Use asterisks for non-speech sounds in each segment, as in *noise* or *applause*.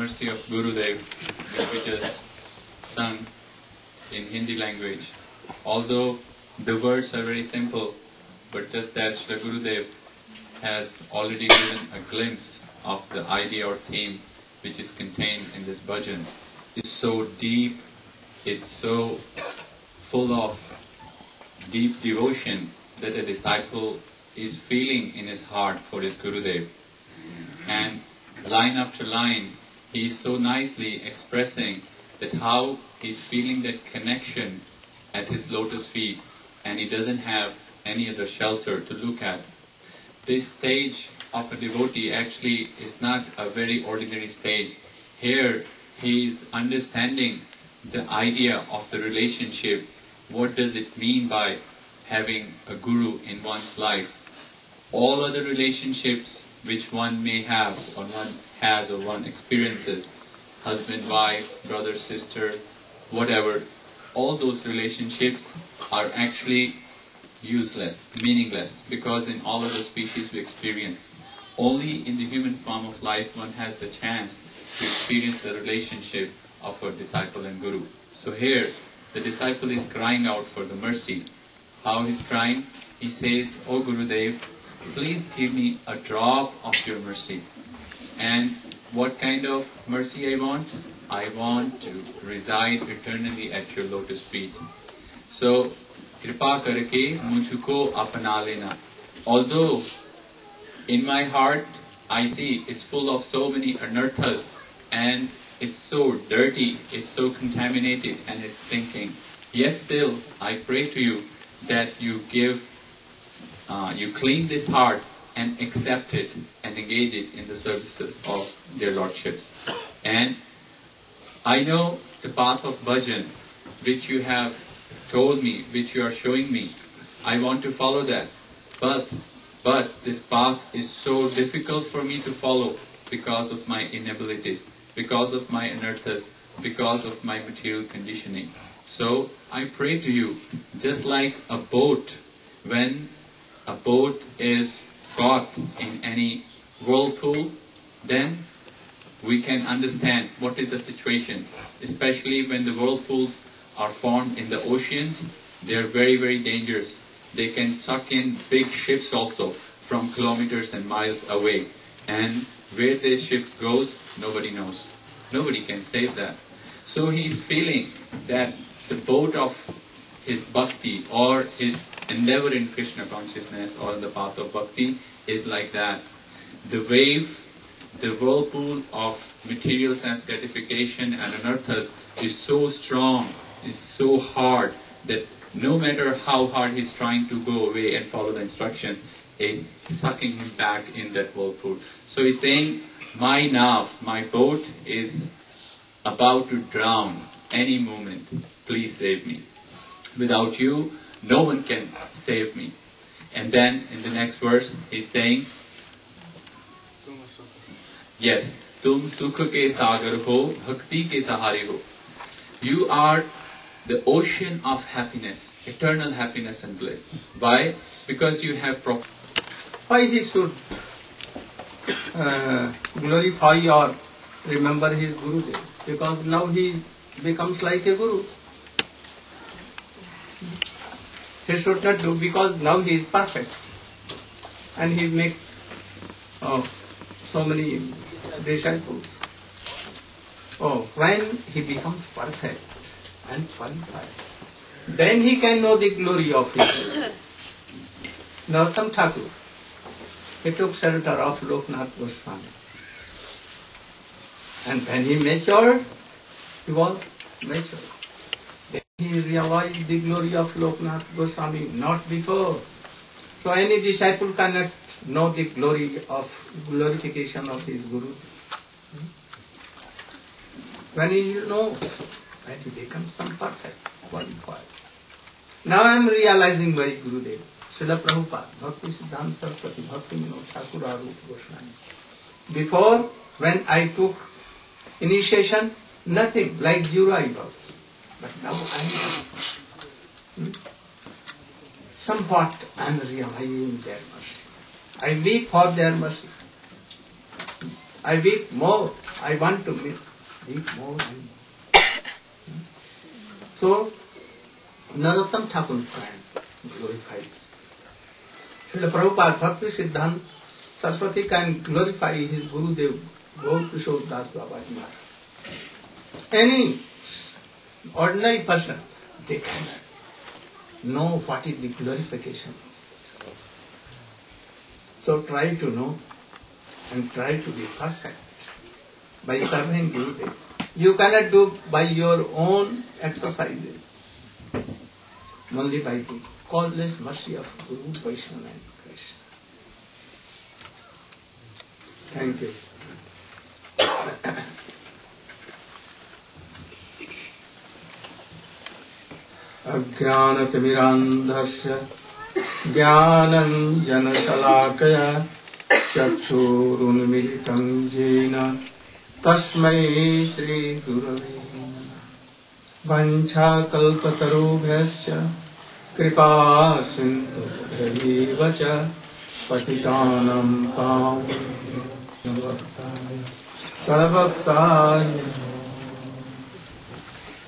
mercy of Gurudev, which we just sung in Hindi language. Although the words are very simple, but just as Sri Gurudev has already given a glimpse of the idea or theme which is contained in this bhajan, is so deep, it's so full of deep devotion that a disciple is feeling in his heart for his Gurudev. And line after line, he is so nicely expressing that how he's feeling that connection at his lotus feet and he doesn't have any other shelter to look at. This stage of a devotee actually is not a very ordinary stage. Here he is understanding the idea of the relationship. What does it mean by having a guru in one's life? All other relationships which one may have or one has or one experiences, husband, wife, brother, sister, whatever, all those relationships are actually useless, meaningless, because in all other species we experience. Only in the human form of life one has the chance to experience the relationship of a disciple and guru. So here, the disciple is crying out for the mercy. How he's crying? He says, O Gurudev, please give me a drop of your mercy. And what kind of mercy I want? I want to reside eternally at your lotus feet. So, kripa karke mujhko apna lena. Although in my heart I see it's full of so many anarthas and it's so dirty, it's so contaminated and it's stinking. Yet still I pray to you that you give uh, you clean this heart and accept it and engage it in the services of their lordships. And I know the path of bhajan, which you have told me, which you are showing me. I want to follow that. But, but this path is so difficult for me to follow because of my inabilities, because of my anarthas, because of my material conditioning. So I pray to you, just like a boat, when a boat is caught in any whirlpool, then we can understand what is the situation, especially when the whirlpools are formed in the oceans. They are very, very dangerous. They can suck in big ships also from kilometers and miles away. And where these ships goes, nobody knows. Nobody can save that. So he's feeling that the boat of his bhakti or his endeavor in Krishna consciousness or in the path of bhakti is like that. The wave, the whirlpool of material sense gratification and anarthas is so strong, is so hard that no matter how hard he's trying to go away and follow the instructions, it's sucking him back in that whirlpool. So he's saying, My nav, my boat is about to drown any moment. Please save me. Without you, no one can save me. And then in the next verse, he's saying, Yes, तुम सुख के सागर हो भक्ति के सहारे हो You are the ocean of happiness, eternal happiness and bliss. Why? Because you have pro- Why he should uh, glorify or remember his Gurudev? Because now he becomes like a Guru. He should not do because now he is perfect. And he make oh, so many disciples. Oh, when he becomes perfect and qualified, then he can know the glory of Guru. *coughs* Narottam Thakur, he took shelter of Loknath Goswami. And when he matured, he was matured. Then he realized the glory of Loknath Goswami, not before. So any disciple cannot know the glory of glorification of his Guru. When he knows, when he becomes some perfect, qualified. Now I am realizing by Gurudev. Srila Prabhupada, Bhakti Siddhanta Saraswati, Bhakti Vinod Thakur, Arup Goswami. Before, when I took initiation, nothing, like zero I was. But now I am hmm? somewhat I am realizing their mercy. I weep for their mercy. I weep more. I want to deep more and more. Hmm? So, Narottam Thakur glorify Srila Prabhupada Bhakti Siddhant Saraswati can glorify his Gurudev Gaur Kishore Das Babaji Maharaj. Any ordinary person, they cannot know what is the glorification. So try to know and try to be perfect by serving Gurudev. You cannot do by your own exercises, only by the causeless mercy of Guru, Vaishnava and Krishna. Thank you. अज्ञानतिमिरान्धस्य ज्ञानञ्जनशलाकया चक्षुरुन्मिलितं येन तस्मै श्रीगुरवे वञ्छाकल्पतरुभ्यश्च कृपा सिन्धुभ्यैव च पतितानं पावभक्ताय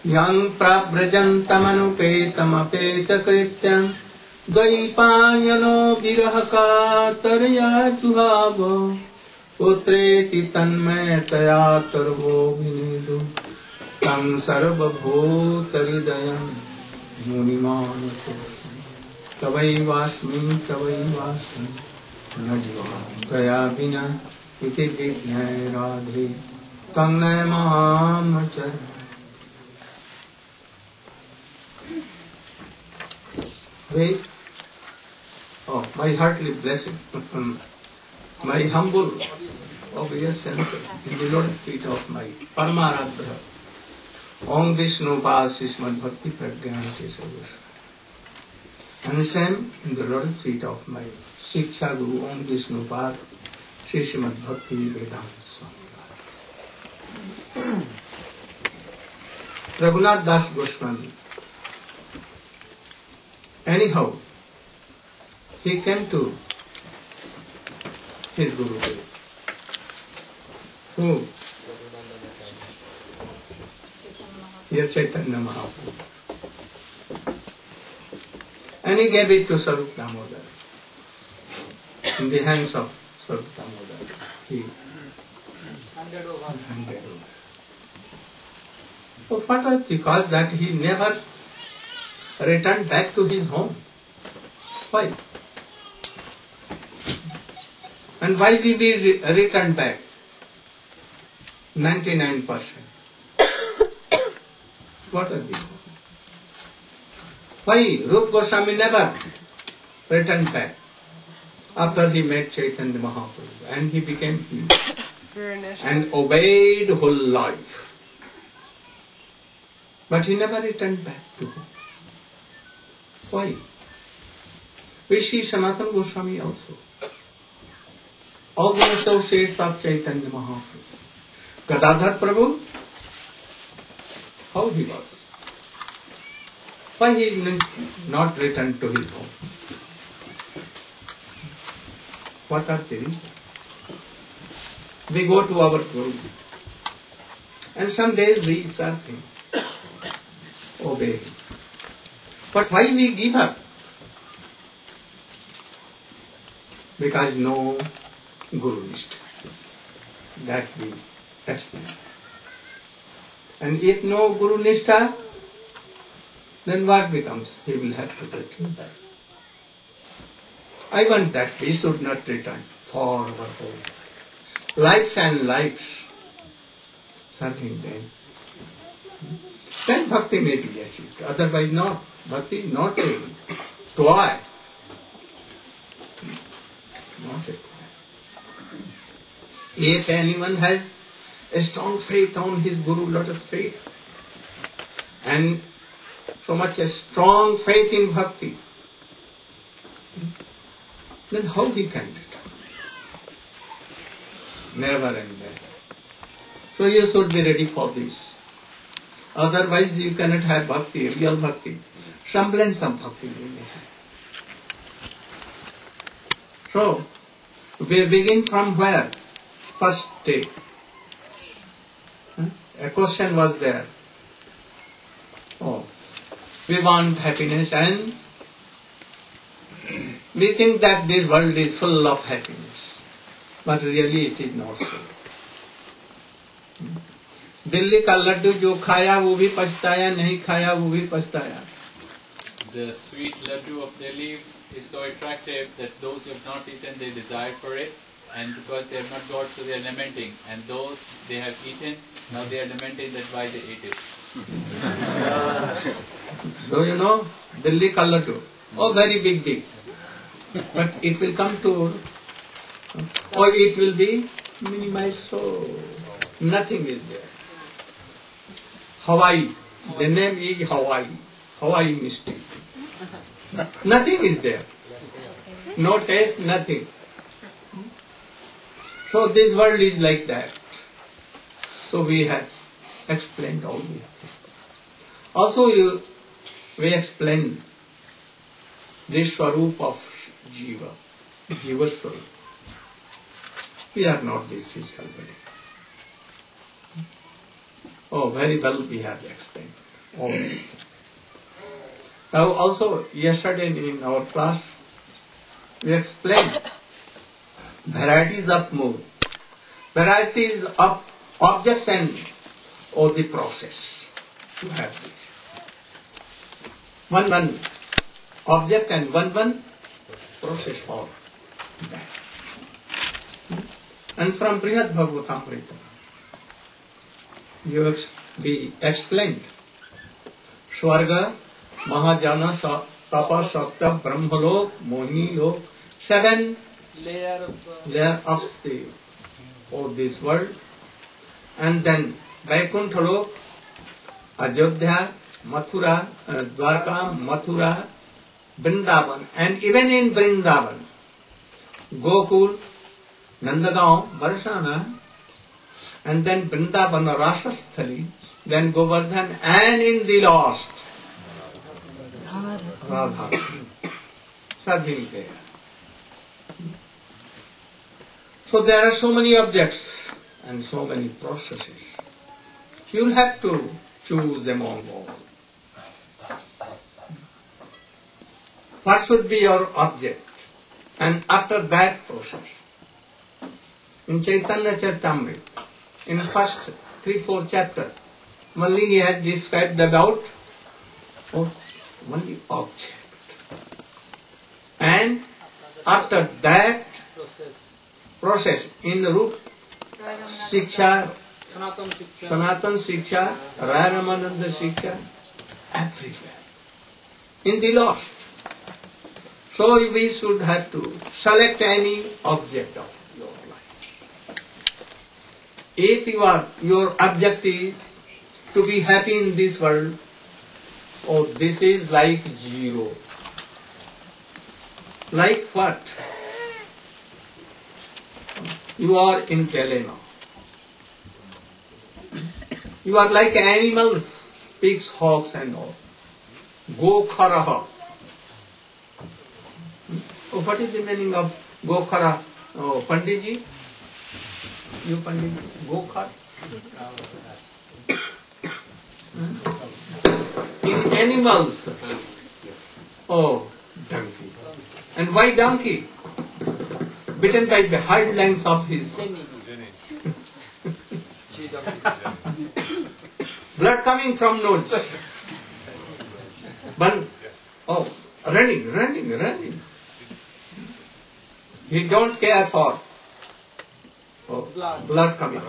यं प्रव्रजन्तमनुपेतमपेतकृत्यं द्वैपायनो विरहकातरया जुहाव पुत्रेति तन्मयतया तर्वोऽभिनेदु तं सर्वभूतहृदयं मुनिमानतोऽस्मि तवैवास्मि तवैवास्मि। न जीवामि त्वया विना इति विज्ञाय राधे तं न Wait. Oh, my heartily blessing, my humble obeisances in the Lord's feet of my Paramaradha. Om Vishnu Pasismad Bhakti Pragyan Kesavus. And same in the Lord's feet of my Shiksha Guru Om Vishnu Pad Srimad Bhakti Vedanta Swami. Raghunath Das Goswami. Anyhow, he came to his Guru Who? Here Chaitanya Mahaprabhu. And he gave it to Swarup Damodar. In the hands of Swarup Damodar. He handed over. So what was because that he never returned back to his home. Why? And why did he re- return back? 99%. *coughs* what are these? Why Rup Goswami never returned back after he met Chaitanya Mahaprabhu and he became and obeyed whole life. But he never returned back to home. Why? We see Sanatana Goswami also. All the associates of Chaitanya Mahaprabhu. Gadadhar Prabhu, how he was? Why he did not return to his home? What are the reasons? We go to our Guru and some days we serve him, obey him. But why we give up? Because no Guru Nishtha. That we explain. And if no Guru Nishtha, then what becomes? He will have to take back. I want that we should not return for our whole lives and lives serving them. Hmm? Then bhakti may be achieved, otherwise not. Bhakti not a toy. Not a toy. If anyone has a strong faith on his Guru, let us faith, and so much a strong faith in bhakti, then how he can return? Never and never. So you should be ready for this. Otherwise you cannot have bhakti, real bhakti. Semblance of bhakti you may have. So, we begin from where? First day. A question was there. Oh, we want happiness and we think that this world is full of happiness, but really it is not so. Delhi का लड्डू जो खाया वो भी पछताया नहीं खाया वो भी पछताया The sweet laddu of Delhi is so attractive that those who have not eaten, they desire for it. And because they have not got, so they are lamenting. And those they have eaten, now they are lamenting that why they ate it. *laughs* So you know, Delhi ka laddu. Oh, very big, big. But it will come to, or it will be minimized, so nothing is there. Hawaii, the name is Hawaii, Hawaii mystery. Nothing is there. No taste, nothing. So this world is like that. So we have explained all these things. Also, you, we explained this swarup of jiva, jiva swarup. We are not this physical body. Oh, very well we have explained all these things. Now also, yesterday in our class, we explained varieties of mood, varieties of objects and or the process. You have this. One one object and one one process for that. And from Brihad Bhagavatamrita, you we explained Swarga, महाजान तपा सत्य Brahma lok Mohini lok seven layer of stay or this world and then Vaikuntha lok Ayodhya Mathura Dwarka Mathura Vrindavan and even in Vrindavan Gokul Nandgaon Barsana and then Vrindavan राष्ट्र then Govardhan and in the lost Radha, serving there. So there are so many objects and so many processes. You will have to choose among all. What should be your object? And after that process, in Chaitanya Charitamrita, in first three, four chapter, Malini has described about oh, only object. And after that process. process in Rup Shiksha, Sanatan Shiksha. Sanatan Shiksha, Raya Ramananda Shiksha, everywhere. In the lost. So we should have to select any object of your life. If you are, your object is to be happy in this world, oh, this is like zero. Like what? You are in now. You are like animals, pigs, hogs and all. Go kharaha. Oh, what is the meaning of go khara? Oh, Panditji? You Pandit? Go khara? In *laughs* animals. Oh, donkey. And why donkey? Bitten by the hind legs of his *laughs* blood coming from nose. One, oh, running, running, running. He don't care for oh, Blood. blood coming.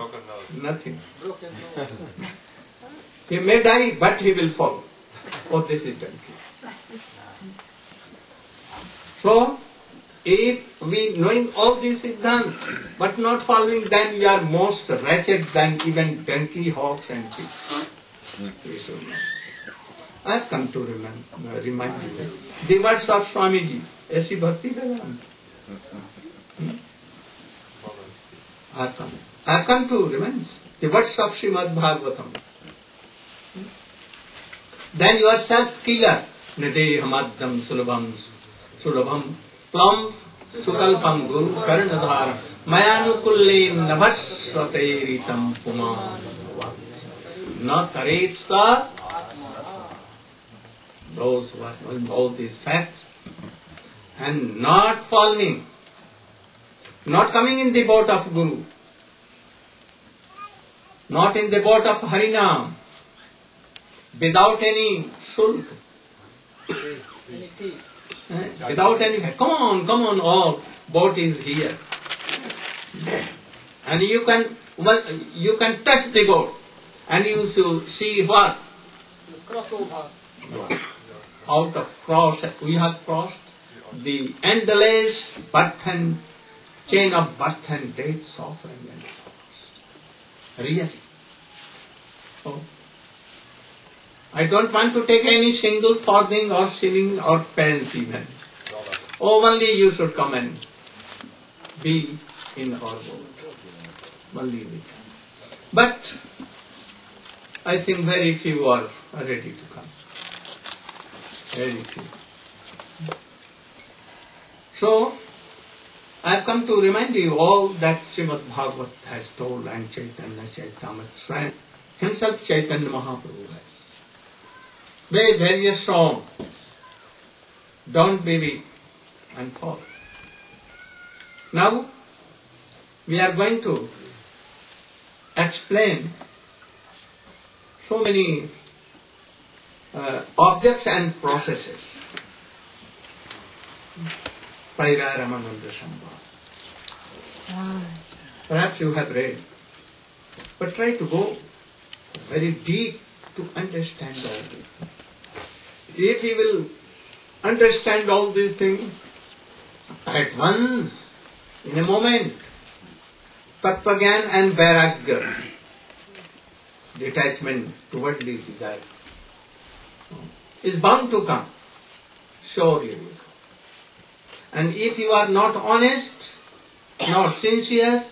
Nothing. Broken nose. He may die, but he will fall. Oh, this is donkey. So, if we knowing all this is but not following, then we are most wretched than even donkey, hogs, and pigs. We should know. I come to uh, remind you the words of Swamiji, Esi Bhakti Vedanta. Hmm? I have come. I have come to remind the words of Srimad Bhagavatam. Hmm? Then yourself killer, Nidehamaddam Sulabham Sulabham Plam Sukalpam Guru Karnadhara Mayanukulle Navasvataritam Puman Na taret sa those who are all these facts and not following, not coming in the boat of Guru, not in the boat of Harinam, without any shulk, without any, come on, come on, all boat is here. And you can, well, you can touch the boat and you see what? Out of cross we have crossed the endless birth and chain of birth and death, suffering and sorrows. Really. Oh. I don't want to take any single farthing or shilling or pence even. Only you should come and be in our boat. Only we can. But I think very few are ready to come. Very few. So, I have come to remind you all that Srimad Bhagavat has told and Chaitanya Charitamrit Swayam himself Chaitanya Mahaprabhu has. Be very strong. Don't be weak and fall. Now, we are going to explain so many uh, objects and processes. Raya Ramananda Samvad. Perhaps you have read, but try to go very deep to understand all this. If you will understand all these things at once, in a moment, Tattvagan and Vairagya, detachment towardly desire, is bound to come. Surely will come. And if you are not honest, not sincere,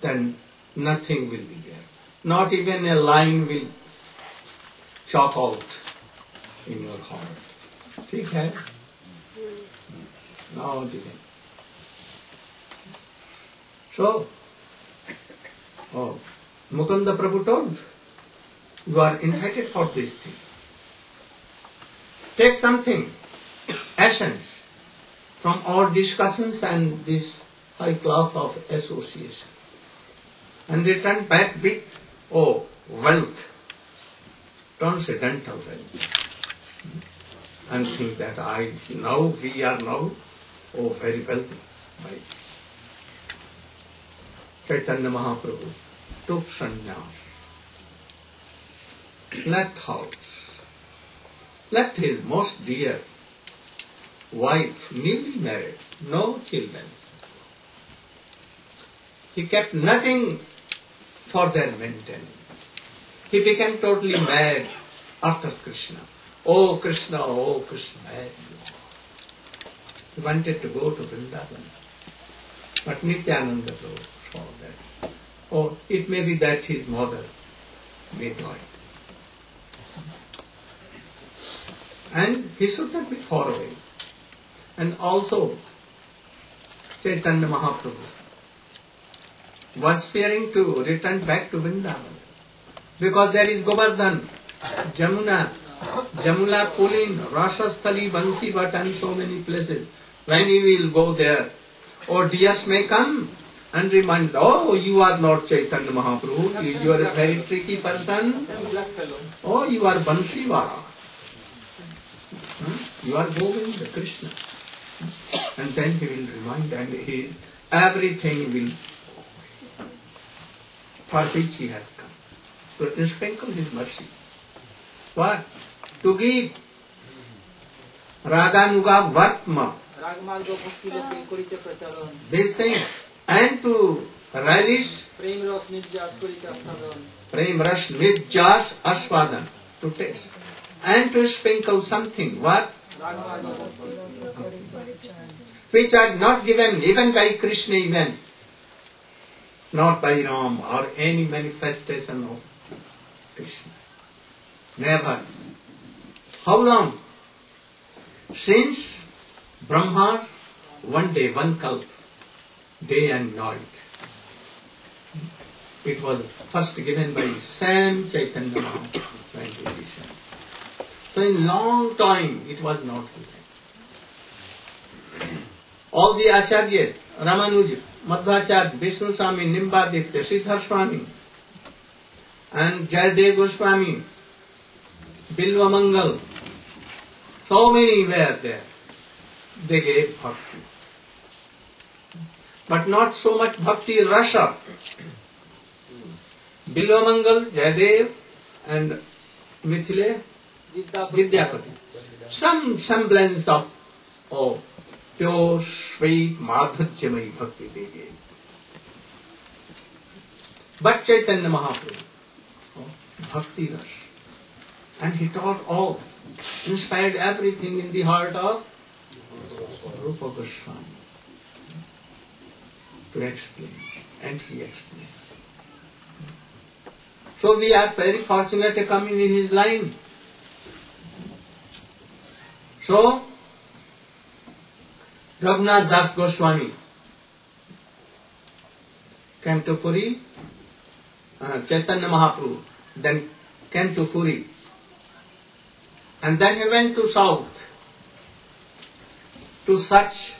then nothing will be there. Not even a line will chalk out in your heart. ठीक है Now begin. So, oh, Mukunda Prabhu told, you are invited for this thing. Take something, essence, from our discussions and this high class of association, and return back with, oh, wealth, transcendental wealth. And think that I, now we are now, oh, very wealthy by. Chaitanya Mahaprabhu took sannyas, left house, left his most dear wife, newly married, no children. He kept nothing for their maintenance. He became totally mad after Krishna. Oh Krishna, oh Krishna. He wanted to go to Vrindavan. But Nityananda Prabhu saw that. Oh, it may be that his mother may die. And he should not be far away. And also, Chaitanya Mahaprabhu was fearing to return back to Vrindavan because there is Govardhan, Jamuna, Jamuna, Pulin, Rasasthali, Bansivat and so many places. When you will go there, or deers may come and remind, oh, you are not Chaitanya Mahaprabhu, you, you are a very tricky person, oh, you are Bansivara. Hmm? You are Govinda Krishna. And then he will remind and he, everything will, for which he has So sprinkle His mercy. What? To give Radhanuga Vartma. This thing. And to relish Prem Rash Nidjas Aswadan. To taste. And to sprinkle something. What? Which are not given even by Krishna even. Not by Ram or any manifestation of Krishna. Never. How long? Since Brahma, one day, one kalp, day and night. It was first given by Sam Chaitanya Mahaprabhu, So in long time it was not given. All the Acharya, Ramanuja, Madhvacharya, Vishnu Swami, Nimbaditya, Sridhar Swami, and Jayadev Goswami. Bilva Mangal. So many way there they gave bhakti. But not so much bhakti ras Bilva Mangal Jayadev and मिथिले, Vidyapati. Some semblance of oh pure Shri माधुर्यमयी bhakti they gave but Chaitanya Mahaprabhu bhakti ras. And he taught all, inspired everything in the heart of Rupa Goswami to explain. And he explained. So we are very fortunate to come in his line. So, Raghunath Das Goswami came to Puri, uh, Chaitanya Mahaprabhu then came to Puri. And then he went to south to search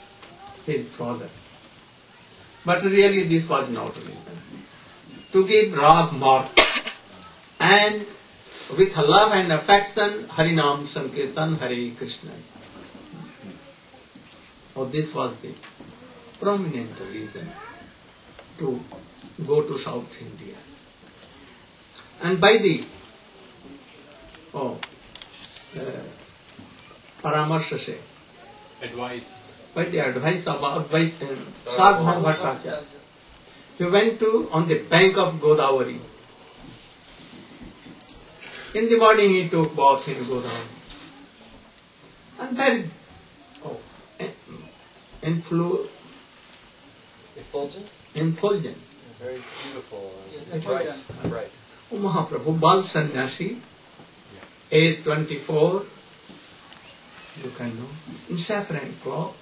his brother. But really this was not reason. To give Rag mark *coughs* and with love and affection Harinam Sankirtan Hare Krishna. Oh, this was the prominent reason to go to South India. And by the oh, uh, Paramarsha se, Advice. by the advice of Advait Sadhana Bhattacharya, he went to on the bank of Godavari. In the morning he took bath in Godavari. And very oh, influ, Effulgent? infulgent. Very beautiful. Yes, and bright. Bright. Mahaprabhu, Bal Sannyasi, age 24, you can know, in saffron cloth,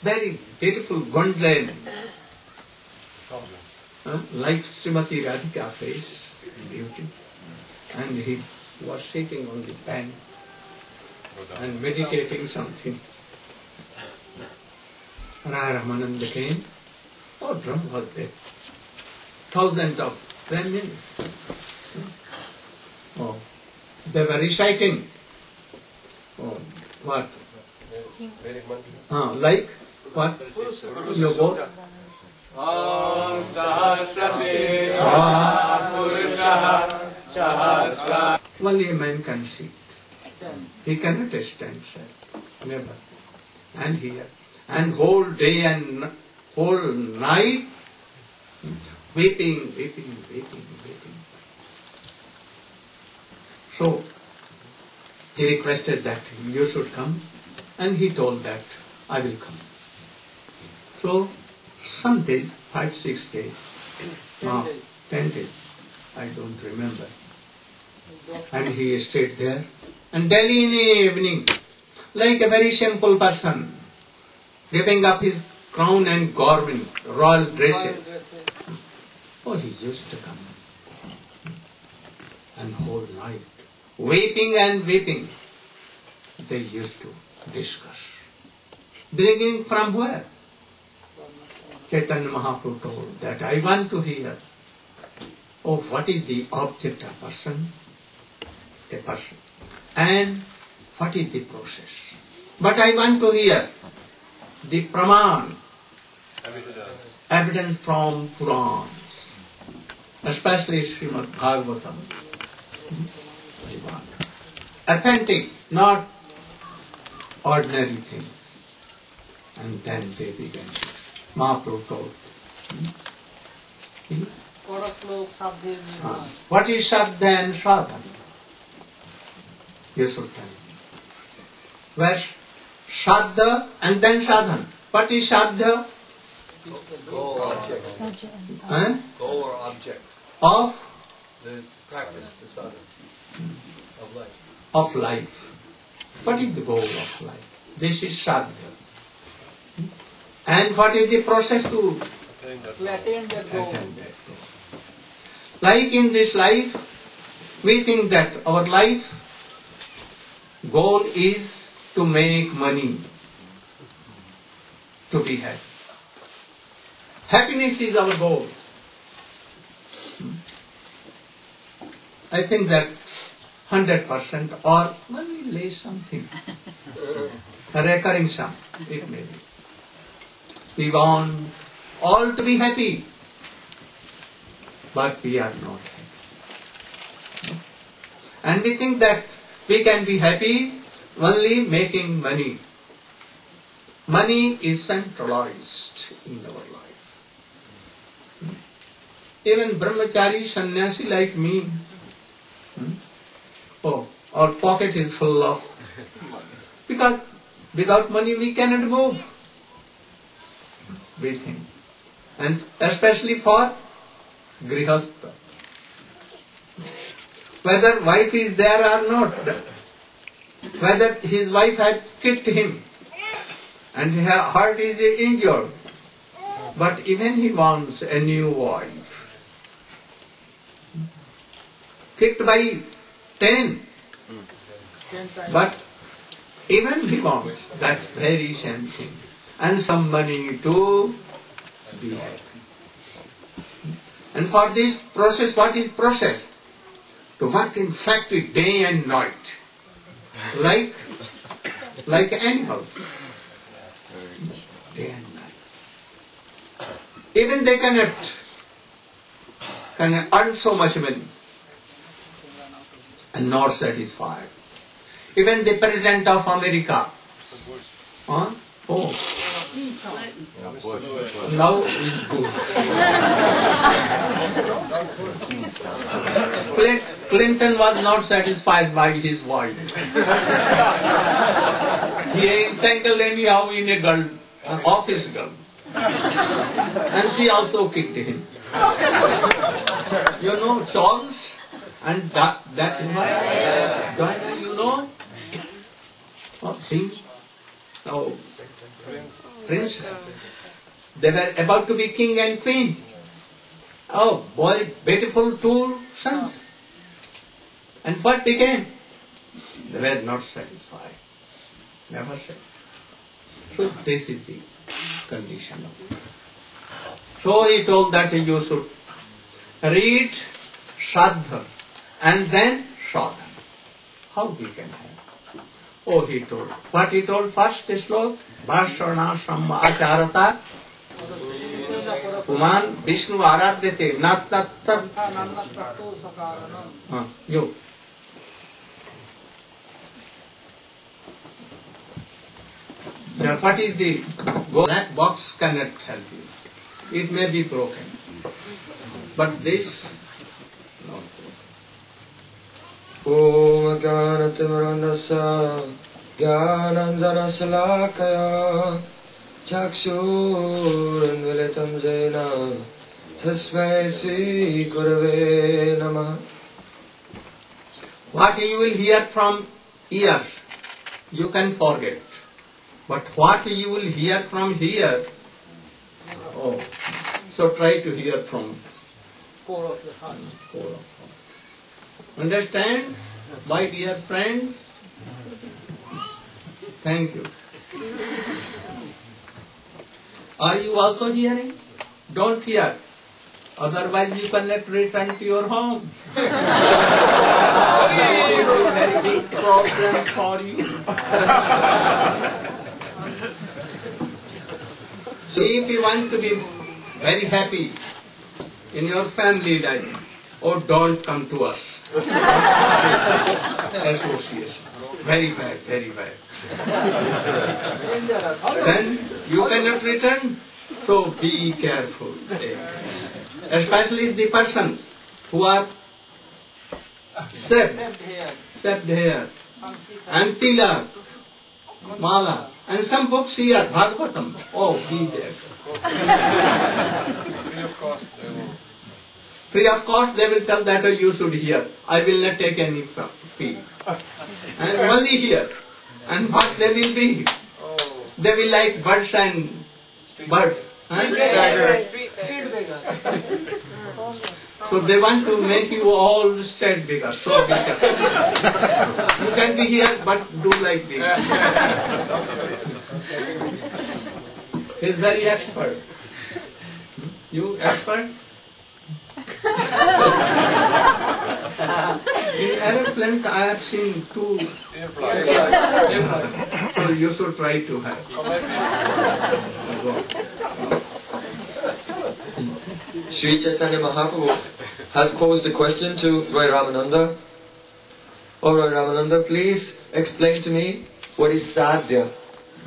very beautiful Gondlan, uh, like Srimati Radhika face, beauty. And he was sitting on the bank and meditating something. Ramananda came, oh, drum was there. Thousands of Brahmins. Oh, they were reciting. Oh, what? Ah, like what? You go. Only a man can sit. He cannot stand sir. Never. And here. And whole day and whole night weeping, weeping, weeping, weeping. So he requested that you should come and he told that I will come. So some days, five, six days, Ten ah, days. ten days, I don't remember. And he stayed there. And daily in the evening, like a very simple person, giving up his crown and garment, royal dresses. Oh, he used to come. And whole night, weeping and weeping, they used to discuss. Beginning from where? Chaitanya Mahaprabhu told that I want to hear. Oh, what is the object of person? A person. And what is the process? But I want to hear the praman, evidence from Purans, especially Srimad Bhagavatam. Authentic, not ordinary things. And then they begin. Mahaprabhu. Hmm? Ah. What is Sadhya and Sadhana? Yes, should tell Sadhya and then Sadhana? What is Sadhya? Goal or object. Goal or object. Of, The practice, the sadhana of life. of life. What is the goal of life? This is Shraddha. Hmm? And what is the process to to attain that goal. attain that goal? Like in this life, we think that our life goal is to make money, to be happy. Happiness is our goal. I think that 100% or maybe less something. *laughs* A recurring sum, it may be. We want all to be happy, but we are not happy. And we think that we can be happy only making money. Money is centralized in our life. Hmm. Even brahmachari, sannyasi like me, hmm, oh, our pocket is full of *laughs* because without money we cannot move. We think, and especially for grihastha, whether wife is there or not, whether his wife has kicked him and her heart is injured, but even he wants a new wife. Kicked by ten, but even wants that very same thing and some money to be happy. And for this process, what is process? To work in factory day and night, like like animals, day and night. Even they cannot can earn so much money and not satisfied. Even the president of America, huh? oh, now is good. Clinton was not satisfied by his wife. he entangled anyhow in a girl, an office girl. and she also kicked him. you know Charles and that, that Diana, you know? What thing? Oh, Prince. They were about to be king and queen. Oh, boy, beautiful two sons. And what became? They were not satisfied. Never satisfied. So this is the condition of it. So he told that you should read Shraddha and then Shraddha. How we can have? Oh, he told. What he told first slok? Bhashana Samma Acharata Puman Vishnu Aradyate Nat Tat Tat you. Now, what is the black box cannot help you. It may be broken. But this, ॐ ज्ञानतिमरन्दस्य ज्ञानञ्जनशलाकया चक्षुरुन्मिलितं येन तस्मै श्रीगुरवे नमः What you will hear from ears, you can forget. But what you will hear from here, oh, so try to hear from Core of the heart. core of heart. Understand, my dear friends? Thank you. Are you also hearing? Don't hear. Otherwise you cannot return to your home. it will be very big problem for you. so if you want to be very happy in your family life, oh don't come to us. *laughs* Association. Very bad, very bad. *laughs* then you cannot return. So be careful. *laughs* Especially the persons who are saved, Left here. saved here, Some sick and tilak, mala, and some books here, Bhagavatam. Oh, be there. Free of cost, they will. Free of cost, they will tell that you should hear. I will not take any fee. And only here. And what they will be? Oh, They will like birds and birds. huh? Street beggar. So they want to make you all stand bigger, so bigger. you can be here, but do like this. He's very expert. You expert? In aeroplanes, I have seen two airplanes. So you should try to have. Sri Chaitanya Mahaprabhu has posed a question to Roy Ramananda. Oh, Roy Ramananda, please explain to me what is sadhya?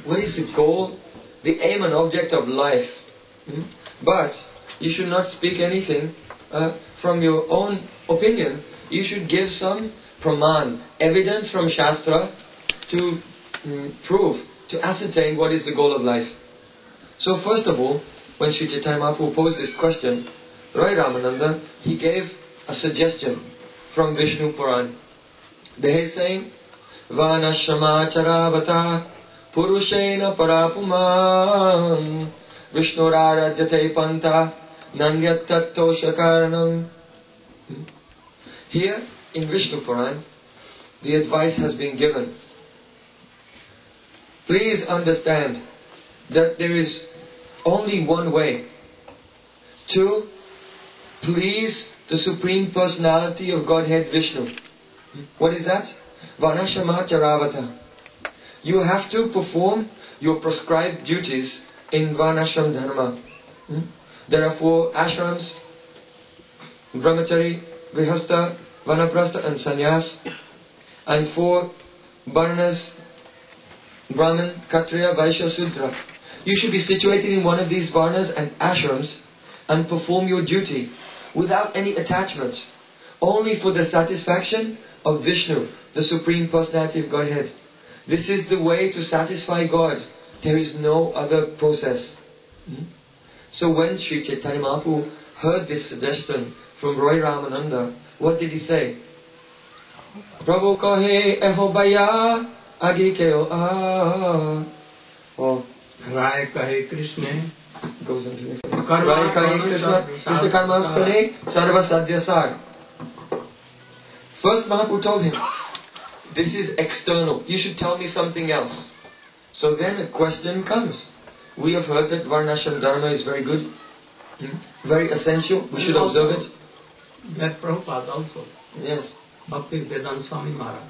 What is the goal, the aim and object of life? Hmm? But you should not speak anything uh, from your own opinion. You should give some praman, evidence from Shastra to mm, prove, to ascertain what is the goal of life. So first of all, when Sri Chaitanya Mahaprabhu posed this question, Roy Ramananda, he gave a suggestion from Vishnu Puran. They are saying, Varnashramacharavata Purushena Parapumam Vishnuraradyate Panta Nanyattattoshakarnam Here, in Vishnu Puran, the advice has been given. Please understand that there is only one way to please the Supreme Personality of Godhead Vishnu. What is that? Varnashrama Charavata. You have to perform your prescribed duties in Varnashram Dharma. Hmm? There are four ashrams Brahmachari, Grihastha, Vanaprastha, and Sannyas, and four Varnas Brahman, Kshatriya, Vaishya, Sudra. You should be situated in one of these varnas and ashrams and perform your duty without any attachment, only for the satisfaction of Vishnu, the Supreme Personality of Godhead. This is the way to satisfy God. There is no other process. Hmm? So when Sri Chaitanya Mahaprabhu heard this suggestion from Roy Ramananda, what did he say? Prabhu kahe eho baya agi keo ah. Oh, Rai kahe Krishna, goes into this. Karma Rai kahe Krishna, Krishna karma kare sarva sadhya sar. First Mahaprabhu told him, this is external. You should tell me something else. So then a question comes. We have heard that Varnashram Dharma is very good, hmm, very essential. We should observe it. That Prabhupada also, Yes. Bhakti Vedanta Swami Maharaj.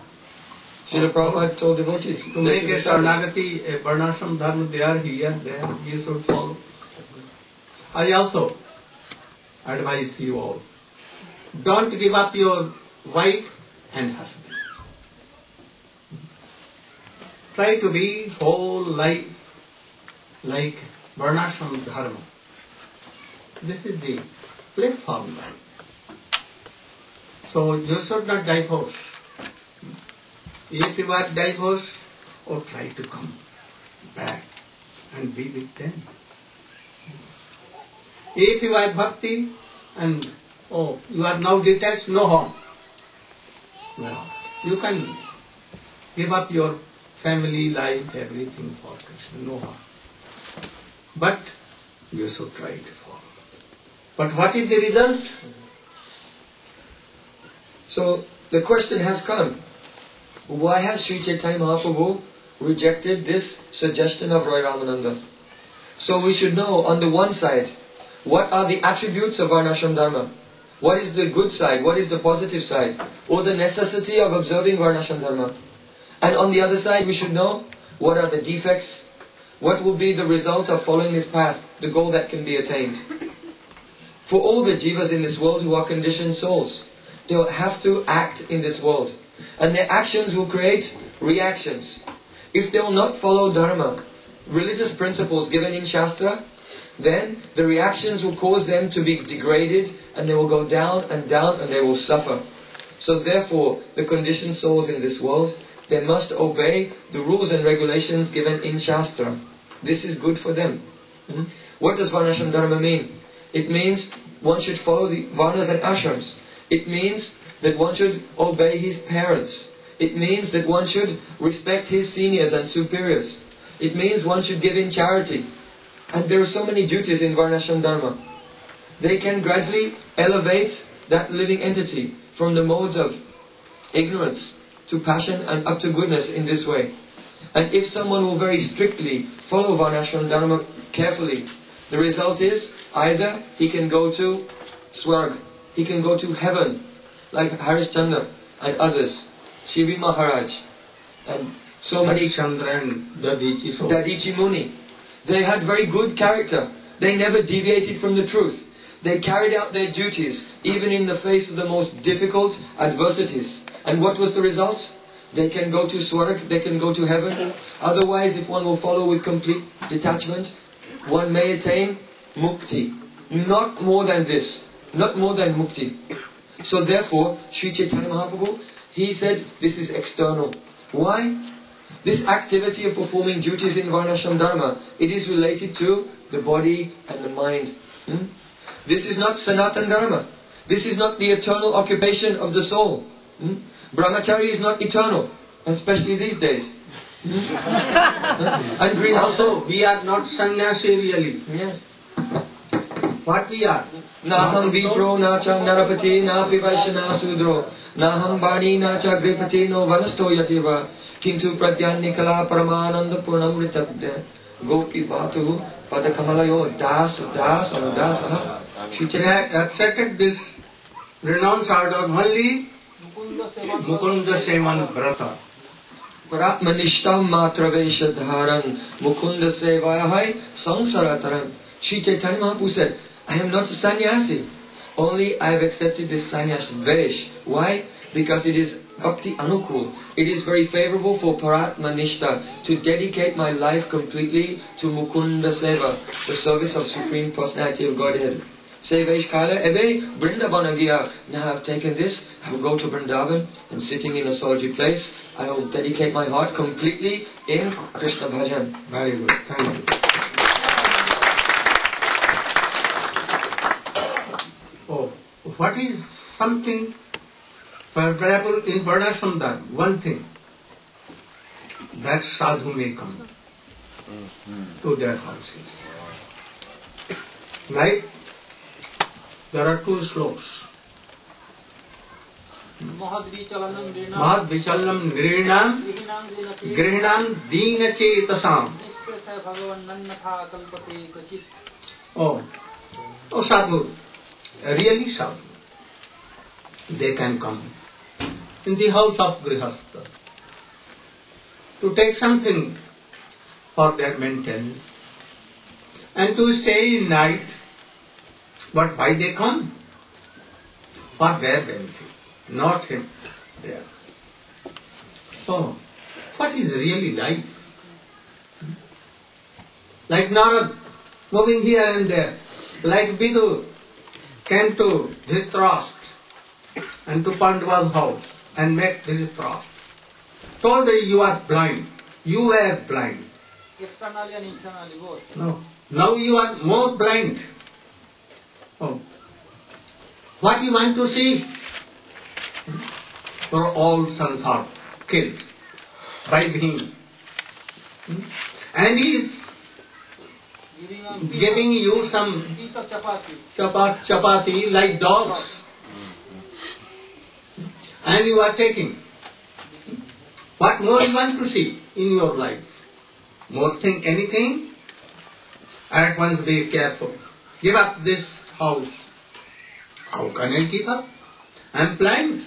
Srila Prabhupada told devotees. To they make a. Sarnagati, a Varnashram Dharma, they are here, there, you should follow. I also advise you all. Don't give up your wife and husband. Try to be whole life like Varnashram Dharma. This is the platform. So you should not divorce. If you are divorced, or try to come back and be with them. If you are bhakti and oh you are now detached, no harm. You can give up your family life, everything for Krishna, no harm. But you should try to follow. But what is the result? So the question has come. Why has Sri Chaitanya Mahaprabhu rejected this suggestion of Roy Ramananda? So we should know on the one side, what are the attributes of Varnashram Dharma? What is the good side? What is the positive side? Or the necessity of observing Varnashram Dharma? And on the other side, we should know what are the defects? What will be the result of following this path? The goal that can be attained. For all the jivas in this world who are conditioned souls, they'll have to act in this world. And their actions will create reactions. If they will not follow dharma, religious principles given in Shastra, then the reactions will cause them to be degraded and they will go down and down and they will suffer. So therefore, the conditioned souls in this world, they must obey the rules and regulations given in Shastra. This is good for them. Hmm? What does Varnashram Dharma mean? It means one should follow the Varnas and Ashrams. It means that one should obey his parents. It means that one should respect his seniors and superiors. It means one should give in charity. And there are so many duties in Varnashram Dharma. They can gradually elevate that living entity from the modes of ignorance to passion and up to goodness in this way. And if someone will very strictly follow Varnashram Dharma carefully, the result is either he can go to Swarg, he can go to heaven, like Harishchandra and others, Shivi Maharaj, and so many Chandra and Dadichi Dadichi Muni. They had very good character. They never deviated from the truth. They carried out their duties even in the face of the most difficult adversities. And what was the result? They can go to Swarg, they can go to heaven. Otherwise, if one will follow with complete detachment, one may attain mukti. Not more than this. Not more than mukti. So therefore, Sri Chaitanya Mahaprabhu, he said this is external. Why? This activity of performing duties in Varnashram Dharma, it is related to the body and the mind. Hmm? This is not Sanatan Dharma. This is not the eternal occupation of the soul. Hmm? Brahmachari is not eternal, especially these days. Hmm? *laughs* and grihastha. Also, we are not sannyasi really. Yes. What we are? Naham vipro na cha narapati na pivaishana sudro Naham bani na cha gripati no vanasto yativa Kintu pradyan nikala paramananda purnamritabde Gopi bhatu padakamalayo das das she accepted this renounced order only Mukunda Sevan Vrata. Pratmanishtam matravesha dharan mukunda sevayahai samsarataram. Sri Chaitanya Mahaprabhu said, I am not a sannyasi. Only I have accepted this sannyas vesh. Why? Because it is bhakti anukul. It is very favorable for paratmanishta to dedicate my life completely to mukunda seva, the service of Supreme Personality of Godhead. Sevesh Kala eh, Ebe Brindavana Gya. Now I've taken this, I will go to Vrindavan and sitting in a solitary place, I will dedicate my heart completely in Krishna Bhajan. Very good. Thank you. Oh, what is something favorable in Varnashram Dharma? One thing. That sadhu may come to their houses. Like, there are two slokes महद विचलनम गृहणाम गृहणाम दीन चेतसाम ओ ओ sadhu really sadhu. They can come in the house of grihastha to take something for their maintenance and to stay in night But why they come? For their benefit, not him there. So, what is really life? Like Narad, moving here and there. Like Bidu came to Dhritarashtra and to Pandava's house and met Dhritarashtra. Told her, you are blind. You were blind. externally and internally both. No. Now you are more blind. Oh. What you want to see? For all sons are killed by him. And he is Giving you some piece of chapati. chapat, chapati like dogs. And you are taking. What more you want to see in your life? More thing, anything? At once be careful. Give up this house. How can I give up? I am blind.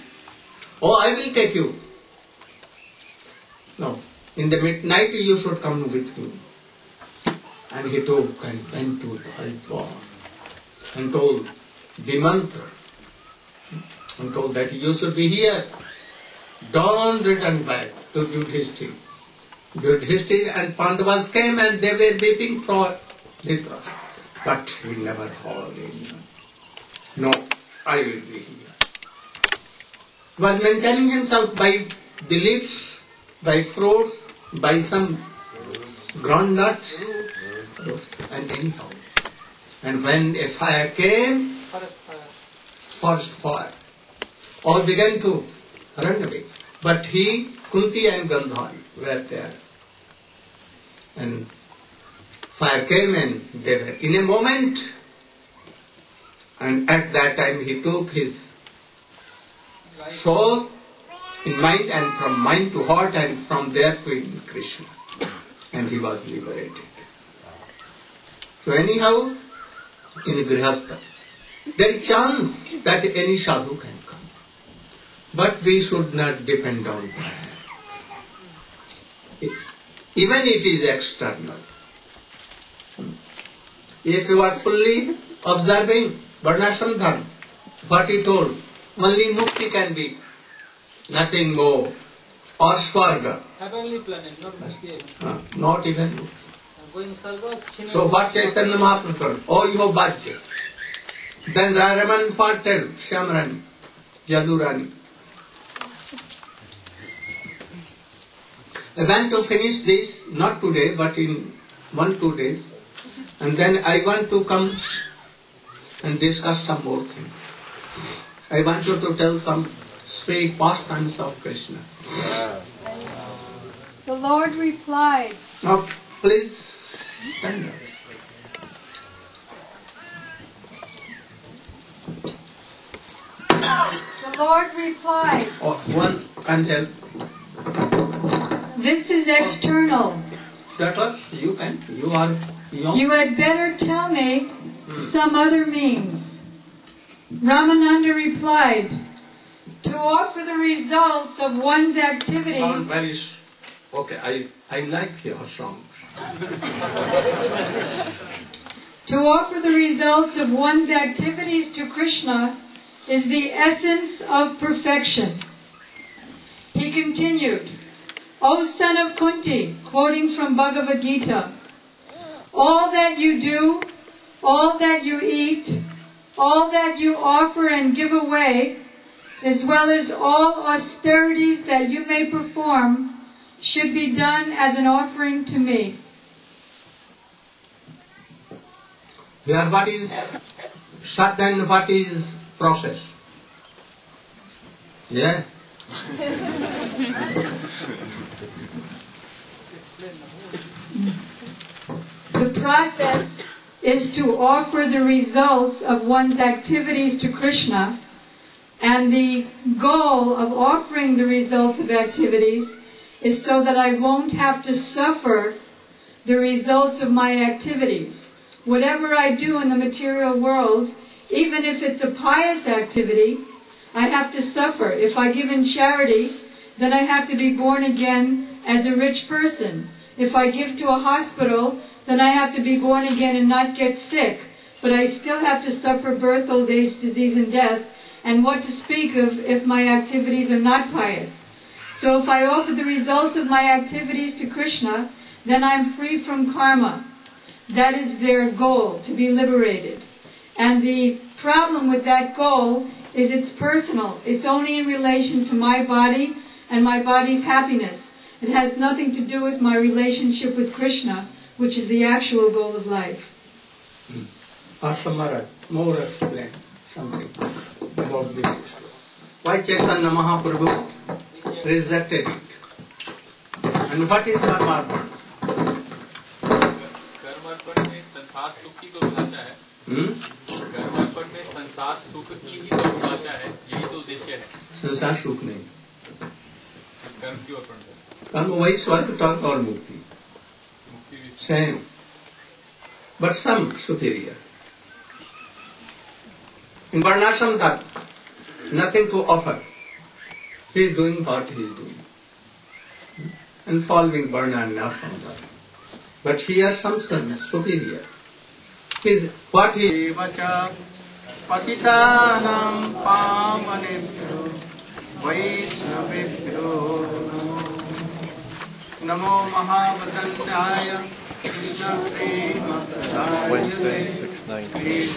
Oh, I will take you. No. In the midnight you should come with me. And he took and went to the Haridwar and told the mantra and told that you should be here. Don't return back to Yudhishthir. Yudhishthir and Pandavas came and they were weeping for Dhritarashtra. But he never heard him. No, I will be here. He was maintaining himself by leaves, by fruits, by some groundnuts, and anyhow. And when a fire came, Forest fire. forest fire, all began to run away. But he, Kunti and Gandhari were there. And fire came and they were in a moment. And at that time he took his soul in mind and from mind to heart and from there to Krishna. And he was liberated. So anyhow, in Grihastha, there is chance that any sadhu can come. But we should not depend on that. Even it is external. If you are fully observing Varnashram Dharma, what he told, only mukti can be, nothing more. Or Swarga, Heavenly planet, not Mukti. uh, not even mukti. So what Chaitanya Mahaprabhu told, oh you have Bhajya. Then Raraman farted, Shyamrani, Jadurani. I want to finish this, not today, but in one, two days. And then I want to come and discuss some more things. I want you to tell some strange pastimes of Krishna. The Lord replied, Now, please stand up. The Lord replies, Oh, one can help. This is external. That was, you can, you are. You had better tell me some other means. Ramananda replied, To offer the results of one's activities very, s- okay, I, I like your songs. *laughs* To offer the results of one's activities to Krishna is the essence of perfection. He continued, O son of Kunti, quoting from Bhagavad Gita, all that you do, all that you eat, all that you offer and give away, as well as all austerities that you may perform, should be done as an offering to me. There what is sadhana and what is process? Yeah? *laughs* The process is to offer the results of one's activities to Krishna, and the goal of offering the results of activities is so that I won't have to suffer the results of my activities. Whatever I do in the material world, even if it's a pious activity, I have to suffer. If I give in charity, then I have to be born again as a rich person. If I give to a hospital, then I have to be born again and not get sick. But I still have to suffer birth, old age, disease, and death. And what to speak of if my activities are not pious? So if I offer the results of my activities to Krishna, then I'm free from karma. That is their goal, to be liberated. And the problem with that goal is it's personal. It's only in relation to my body and my body's happiness. It has nothing to do with my relationship with Krishna, which is the actual goal of life. Pastor Maharaj, more explain something about this. Why Chaitanya Mahaprabhu rejected it? And what is karma? कर्मार्पण में संसार सुख की तो भाषा है Hmm? कर्मार्पण में संसार सुख की ही तो भाषा है यही तो उद्देश्य है संसार सुख नहीं कर्म क्यों अर्पण कर कर्म वही स्वर्ग तर्क और मुक्ति same, but some superior. In Varnashram that nothing to offer. He is doing what he is doing. And following Varna and Ashram that. But here some service superior. His, what he पतितानां पावनेभ्यो वैष्णवेभ्यो नमो Namo Mahavatanaya, Krishna Prema, Wednesday, 690.